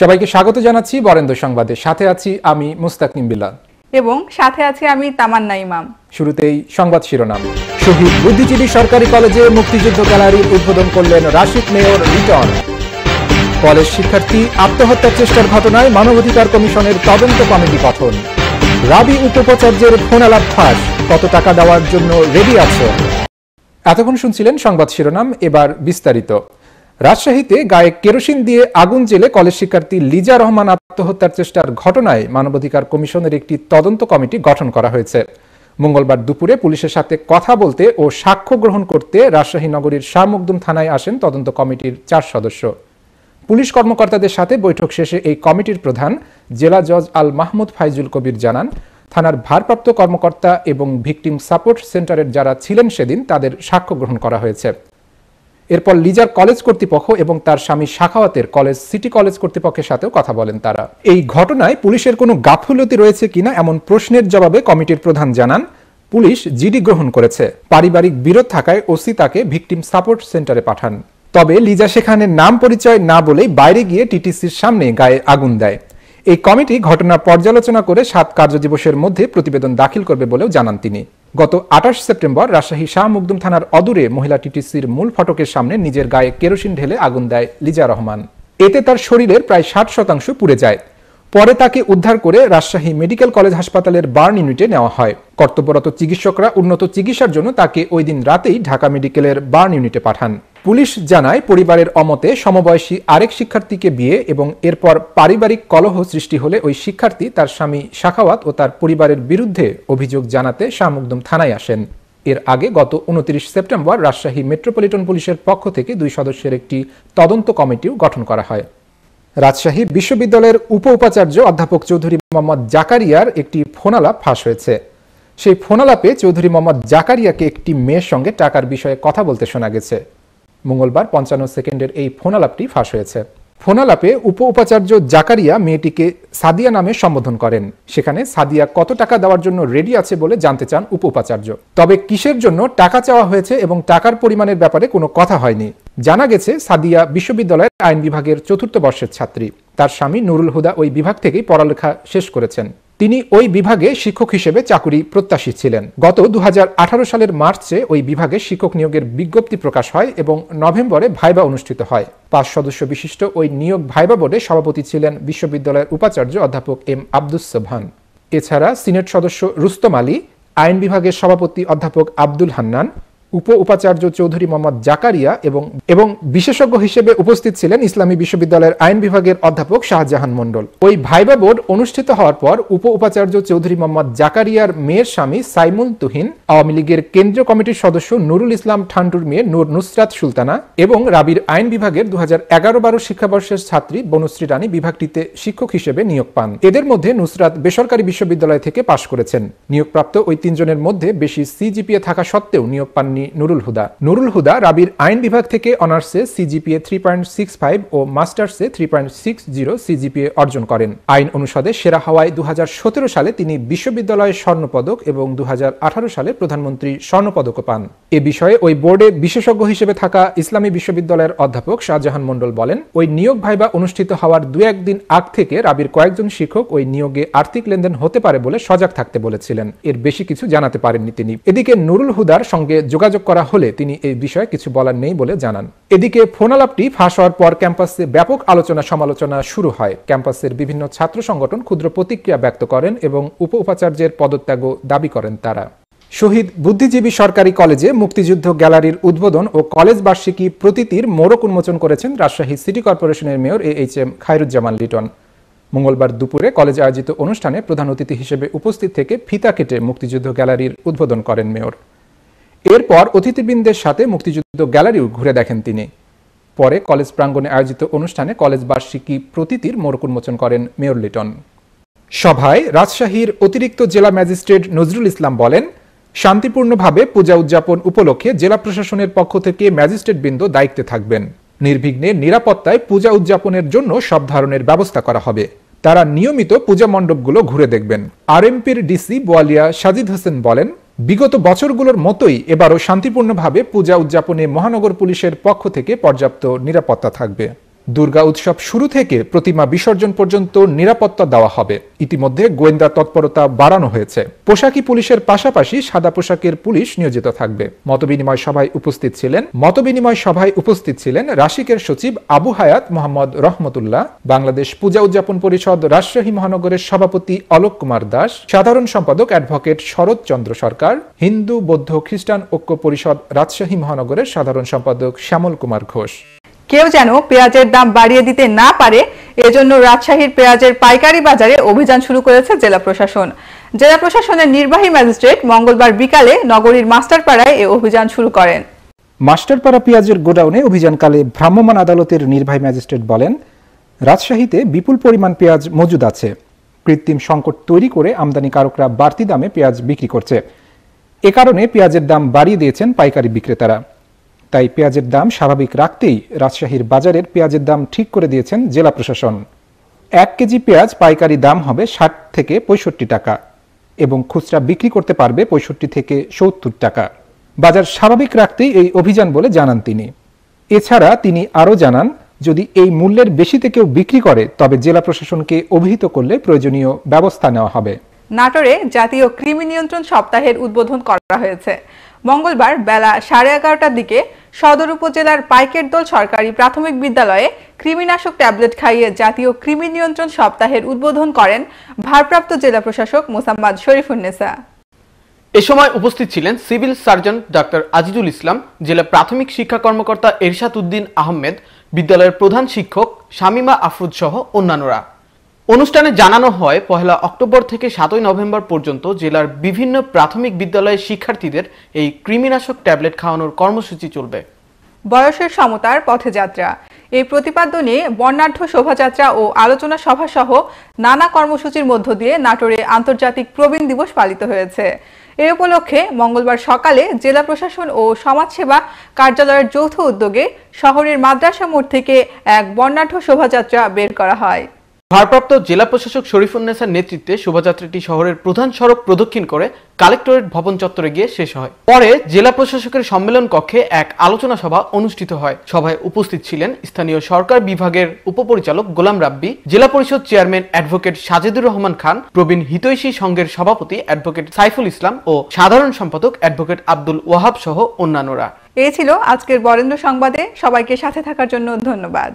সবাইকে স্বাগত জানাচ্ছি বরেন্দ্র সংবাদে। সাথে আছি আমি মুস্তাকিম বিল্লাল। এবং সাথে আছি আমি তামান্না ইমাম। শুরুতেই সংবাদ শিরোনাম। শহীদ বুদ্ধিজীবী সরকারি কলেজে মুক্তিযুদ্ধ গ্যালারির উদ্বোধন করলেন রাশিদ মেয়র রিটন কলেজ শিক্ষার্থী আত্মহত্যার চেষ্টার ঘটনায় মানবাধিকার কমিশনের তদন্ত কমিটি গঠন। রাবি উপোপাচার্যের ফোন আলাপ ফাঁস কত টাকা দেওয়ার জন্য রেডি আছে এতক্ষণ শুনছিলেন সংবাদ শিরোনাম এবার বিস্তারিত। রাজশাহীতে গায়ে কেরোসিন দিয়ে আগুন জেলে কলেজ শিক্ষার্থী লিজা রহমান আত্মহত্যার চেষ্টার ঘটনায় মানবাধিকার কমিশনের একটি তদন্ত কমিটি গঠন করা হয়েছে। মঙ্গলবার দুপুরে পুলিশের সাথে কথা বলতে ও সাক্ষ্য গ্রহণ করতে রাজশাহী নগরীর শাহ মকদুম থানায় আসেন তদন্ত কমিটির চার সদস্য। পুলিশ কর্মকর্তাদের সাথে বৈঠক শেষে এই কমিটির প্রধান জেলা জজ আল মাহমুদ ফাইজুল কবির জানান, থানার ভারপ্রাপ্ত কর্মকর্তা এবং ভিকটিম সাপোর্ট সেন্টারের যারা ছিলেন সেদিন তাদের সাক্ষ্য গ্রহণ করা হয়েছে। এরপর লিজার কলেজ কর্তৃপক্ষ এবং তার স্বামী শাখাওয়াতের কলেজ, সিটি কলেজ কর্তৃপক্ষের সাথেও কথা বলেন তারা। এই ঘটনায় পুলিশের কোনো গাফলতি রয়েছে কিনা এমন প্রশ্নের জবাবে কমিটির প্রধান জানান, পুলিশ জিডি গ্রহণ করেছে। পারিবারিক বিরোধ থাকায় ওসি তাকে ভিকটিম সাপোর্ট সেন্টারে পাঠান। তবে লিজা সেখানে নাম পরিচয় না বলেই বাইরে গিয়ে টিটিসির সামনে গায়ে আগুন দেয়। এই কমিটি ঘটনা পর্যালোচনা করে সাত কার্যদিবসের মধ্যে প্রতিবেদন দাখিল করবে বলেও জানান তিনি। গত আঠাশ সেপ্টেম্বর রাজশাহী শাহ মুকদুম থানার অদূরে মহিলা টিটিসির মূল ফটকের সামনে নিজের গায়ে কেরোসিন ঢেলে আগুন দেয় লিজা রহমান। এতে তার শরীরের প্রায় ষাট শতাংশ পুড়ে যায়। পরে তাকে উদ্ধার করে রাজশাহী মেডিকেল কলেজ হাসপাতালের বার্ন ইউনিটে নেওয়া হয়। কর্তব্যরত চিকিৎসকরা উন্নত চিকিৎসার জন্য তাকে ওই দিন রাতেই ঢাকা মেডিকেলের বার্ন ইউনিটে পাঠান। পুলিশ জানায়, পরিবারের অমতে সমবয়সী আরেক শিক্ষার্থীকে বিয়ে এবং এরপর পারিবারিক কলহ সৃষ্টি হলে ওই শিক্ষার্থী তার স্বামী শাখাওয়াত ও তার পরিবারের বিরুদ্ধে অভিযোগ জানাতে শাহমুকদম থানায় আসেন। এর আগে গত উনত্রিশ সেপ্টেম্বর রাজশাহী মেট্রোপলিটন পুলিশের পক্ষ থেকে দুই সদস্যের একটি তদন্ত কমিটিও গঠন করা হয়। রাজশাহী বিশ্ববিদ্যালয়ের উপ উপাচার্য অধ্যাপক চৌধুরী মোহাম্মদ জাকারিয়ার একটি ফোনালাপ ফাঁস হয়েছে। সেই ফোনালাপে চৌধুরী মোহাম্মদ জাকারিয়াকে একটি মেয়ের সঙ্গে টাকার বিষয়ে কথা বলতে শোনা গেছে। মঙ্গলবার পঞ্চান্ন সেকেন্ডের এই ফোনালাপটি ফাঁস হয়েছে। ফোনালাপে উপ উপাচার্য জাকারিয়া মেয়েটিকে সাদিয়া নামে সম্বোধন করেন। সেখানে সাদিয়া কত টাকা দেওয়ার জন্য রেডি আছে বলে জানতে চান উপ উপাচার্য তবে কিসের জন্য টাকা চাওয়া হয়েছে এবং টাকার পরিমাণের ব্যাপারে কোনো কথা হয়নি। জানা গেছে, সাদিয়া বিশ্ববিদ্যালয়ের আইন বিভাগের চতুর্থ বর্ষের ছাত্রী। তার স্বামী নুরুল হুদা ওই বিভাগ থেকেই পড়ালেখা শেষ করেছেন। তিনি ওই বিভাগে শিক্ষক হিসেবে চাকুরি প্রত্যাশী ছিলেন। গত দুহাজার আঠারো সালের মার্চে ওই বিভাগে শিক্ষক নিয়োগের বিজ্ঞপ্তি প্রকাশ হয় এবং নভেম্বরে ভাইবা অনুষ্ঠিত হয়। পাঁচ সদস্য বিশিষ্ট ওই নিয়োগ ভাইবা বোর্ডে সভাপতি ছিলেন বিশ্ববিদ্যালয়ের উপাচার্য অধ্যাপক এম আব্দুস সোবহান। এছাড়া সিনেট সদস্য রুস্তম আলী, আইন বিভাগের সভাপতি অধ্যাপক আব্দুল হান্নান উপ উপাচার্য চৌধুরী মোহাম্মদ জাকারিয়া এবং এবং বিশেষজ্ঞ হিসেবে উপস্থিত ছিলেন ইসলামী বিশ্ববিদ্যালয়ের আইন বিভাগের অধ্যাপক শাহজাহান মন্ডল ওই ভাইবা বোর্ড অনুষ্ঠিত হওয়ার পর উপ উপাচার্য চৌধুরী মোহাম্মদ জাকারিয়ার মেয়ের স্বামী সাইমুল তুহিন, আওয়ামী লীগের কেন্দ্রীয় কমিটির সদস্য নুরুল ইসলাম ঠান্ডুর মেয়ে নূর নুসরাত সুলতানা এবং রাবির আইন বিভাগের দু হাজার এগারো বারো শিক্ষাবর্ষের ছাত্রী বনশ্রী রানী বিভাগটিতে শিক্ষক হিসেবে নিয়োগ পান। এদের মধ্যে নুসরাত বেসরকারি বিশ্ববিদ্যালয় থেকে পাশ করেছেন। নিয়োগপ্রাপ্ত ওই তিনজনের মধ্যে বেশি সিজিপিএ থাকা সত্ত্বেও নিয়োগ পাননি। নুরুল হুদা। নুরুল হুদা রাবির আইন বিভাগ থেকে অনার্সে CGPA three point six five ও মাস্টার্সে three point six zero CGPA অর্জন করেন। আইন অনুষদে সেরা হওয়ায় দু সালে তিনি বিশ্ববিদ্যালয়ের স্বর্ণপদক এবং দু সালে প্রধানমন্ত্রী স্বর্ণপদকও পান। এ বিষয়ে ওই বোর্ডে বিশেষজ্ঞ হিসেবে থাকা ইসলামী বিশ্ববিদ্যালয়ের অধ্যাপক শাহজাহান মন্ডল বলেন, ওই নিয়োগ ভাইবা অনুষ্ঠিত হওয়ার দু একদিন আগ থেকে রাবির কয়েকজন শিক্ষক ওই নিয়োগে আর্থিক লেনদেন হতে পারে বলে সজাগ থাকতে বলেছিলেন। এর বেশি কিছু জানাতে পারেননি তিনি। এদিকে নুরুল হুদার সঙ্গে যোগাযোগ করা হলে তিনি এই বিষয়ে কিছু বলার নেই বলে জানান। এদিকে ফোনালাপটি ফাঁস হওয়ার পর ক্যাম্পাসে ব্যাপক আলোচনা সমালোচনা শুরু হয়। ক্যাম্পাসের বিভিন্ন ছাত্র সংগঠন ক্ষুদ্র প্রতিক্রিয়া ব্যক্ত করেন এবং উপ উপাচার্যের পদত্যাগও দাবি করেন তারা। শহীদ বুদ্ধিজীবী সরকারি কলেজে মুক্তিযুদ্ধ গ্যালারির উদ্বোধন ও কলেজ বার্ষিকী প্রতীতির মোড়ক উন্মোচন করেছেন রাজশাহী সিটি কর্পোরেশনের mayor A H M Khairuzzaman Liton. মঙ্গলবার দুপুরে কলেজে আয়োজিত অনুষ্ঠানে প্রধান অতিথি হিসেবে উপস্থিত থেকে ফিতা কেটে মুক্তিযুদ্ধ গ্যালারির উদ্বোধন করেন মেয়র। এরপর অতিথিবৃন্দের সাথে মুক্তিযুদ্ধ গ্যালারিও ঘুরে দেখেন তিনি। পরে কলেজ প্রাঙ্গণে আয়োজিত অনুষ্ঠানে কলেজ বার্ষিকী প্রতীতির মোড়ক উন্মোচন করেন মেয়র লিটন। সভায় রাজশাহীর অতিরিক্ত জেলা ম্যাজিস্ট্রেট নজরুল ইসলাম বলেন, শান্তিপূর্ণভাবে পূজা উদযাপন উপলক্ষে জেলা প্রশাসনের পক্ষ থেকে ম্যাজিস্ট্রেট বৃন্দ দায়িত্বে থাকবেন। নির্বিঘ্নে নিরাপত্তায় পূজা উদযাপনের জন্য সব ধরনের ব্যবস্থা করা হবে। তারা নিয়মিত পূজা মণ্ডপগুলো ঘুরে দেখবেন। আরএমপির ডিসি বোয়ালিয়া সাজিদ হোসেন বলেন বিগত বছরগুলোর মতোই এবারও শান্তিপূর্ণভাবে পূজা উদযাপনে মহানগর পুলিশের পক্ষ থেকে পর্যাপ্ত নিরাপত্তা থাকবে। দুর্গা উৎসব শুরু থেকে প্রতিমা বিসর্জন পর্যন্ত নিরাপত্তা দেওয়া হবে। ইতিমধ্যে গোয়েন্দা তৎপরতা বাড়ানো হয়েছে। পোশাকি পুলিশের পাশাপাশি সাদা পোশাকের পুলিশ নিয়োজিত থাকবে। মতবিনিময় সভায় উপস্থিত ছিলেন মতবিনিময় সভায় উপস্থিত ছিলেন রাশিকের সচিব আবু হায়াত মোহাম্মদ রহমতুল্লাহ, বাংলাদেশ পূজা উদযাপন পরিষদ রাজশাহী মহানগরের সভাপতি অলোক কুমার দাস, সাধারণ সম্পাদক অ্যাডভোকেট শরৎ চন্দ্র সরকার, হিন্দু, বৌদ্ধ, খ্রিস্টান ঐক্য পরিষদ রাজশাহী মহানগরের সাধারণ সম্পাদক শ্যামল কুমার ঘোষ। কেউ যেন পেঁয়াজের দাম বাড়িয়ে দিতে না পারে, এজন্য রাজশাহীর পেঁয়াজের পাইকারি বাজারে অভিযান শুরু করেছে জেলা প্রশাসন। জেলা প্রশাসনের নির্বাহী ম্যাজিস্ট্রেট মঙ্গলবার বিকালে নগরীর মাস্টারপাড়ায় এ অভিযান শুরু করেন। মাস্টারপাড়া পেঁয়াজের গোডাউনে অভিযানকালে ভ্রাম্যমাণ আদালতের নির্বাহী ম্যাজিস্ট্রেট বলেন, রাজশাহীতে বিপুল পরিমাণ পেঁয়াজ মজুদ আছে। কৃত্রিম সংকট তৈরি করে আমদানিকারকরা বাড়তি দামে পেঁয়াজ বিক্রি করছে। এ কারণে পেঁয়াজের দাম বাড়িয়ে দিয়েছেন পাইকারি বিক্রেতারা। তাই পেঁয়াজের দাম স্বাভাবিক রাখতেই রাজশাহীর বাজারের পেঁয়াজের দাম ঠিক করে দিয়েছেন জেলা প্রশাসন। এক কেজি পেঁয়াজ পাইকারি দাম হবে ষাট থেকে পঁয়ষট্টি টাকা এবং খুচরা বিক্রি করতে পারবে পঁয়ষট্টি থেকে সত্তর টাকা। বাজার স্বাভাবিক রাখতেই এই অভিযান বলে জানান তিনি। এছাড়া তিনি আরও জানান, যদি এই মূল্যের বেশিতে কেউ বিক্রি করে, তবে জেলা প্রশাসনকে অভিহিত করলে প্রয়োজনীয় ব্যবস্থা নেওয়া হবে। নাটোরে জাতীয় কৃমি নিয়ন্ত্রণ সপ্তাহের উদ্বোধন করা হয়েছে। মঙ্গলবার বেলা সাড়ে এগারোটার দিকে সদর উপজেলার পাইকের দোল সরকারি প্রাথমিক বিদ্যালয়ে কৃমিনাশক ট্যাবলেট খাইয়ে জাতীয় কৃমি নিয়ন্ত্রণ সপ্তাহের উদ্বোধন করেন ভারপ্রাপ্ত জেলা প্রশাসক মোসাম্মদ শরীফুন্নেসা এ সময় উপস্থিত ছিলেন civil surgeon doctor Azizul Islam, জেলা প্রাথমিক শিক্ষা কর্মকর্তা এরশাদ উদ্দিন আহমেদ, বিদ্যালয়ের প্রধান শিক্ষক শামিমা আফরুদ সহ অন্যান্যরা। অনুষ্ঠানে জানানো হয়, পহেলা অক্টোবর থেকে সাতই নভেম্বর পর্যন্ত জেলার বিভিন্ন প্রাথমিক বিদ্যালয়ের শিক্ষার্থীদের এই কৃমিনাশক ট্যাবলেট খাওয়ানোর কর্মসূচি চলবে। বয়সের সমতার পথযাত্রা এই প্রতিপাদ্য নিয়ে বর্ণাঢ্য শোভাযাত্রা ও আলোচনা সভা সহ নানা কর্মসূচির মধ্য দিয়ে নাটোরে আন্তর্জাতিক প্রবীণ দিবস পালিত হয়েছে। এ উপলক্ষে মঙ্গলবার সকালে জেলা প্রশাসন ও সমাজসেবা কার্যালয়ের যৌথ উদ্যোগে শহরের মাদ্রাসা মোড় থেকে এক বর্ণাঢ্য শোভাযাত্রা বের করা হয়। ভারপ্রাপ্ত জেলা প্রশাসক শরীফুন্নেসার নেতৃত্বে শোভাযাত্রাটি শহরের প্রধান সড়ক প্রদক্ষিণ করে কালেক্টরেট ভবন চত্বরে গিয়ে শেষ হয়। পরে জেলা প্রশাসকের সম্মেলন কক্ষে এক আলোচনা সভা অনুষ্ঠিত হয়। সভায় উপস্থিত ছিলেন স্থানীয় সরকার বিভাগের উপপরিচালক গোলাম রাব্বি, জেলা পরিষদ চেয়ারম্যান অ্যাডভোকেট সাজেদুর রহমান খান, প্রবীণ হিতৈষী সংঘের সভাপতি অ্যাডভোকেট সাইফুল ইসলাম ও সাধারণ সম্পাদক অ্যাডভোকেট আব্দুল ওয়াহাব সহ অন্যান্যরা। এ ছিল আজকের বরেন্দ্র সংবাদে। সবাইকে সাথে থাকার জন্য ধন্যবাদ।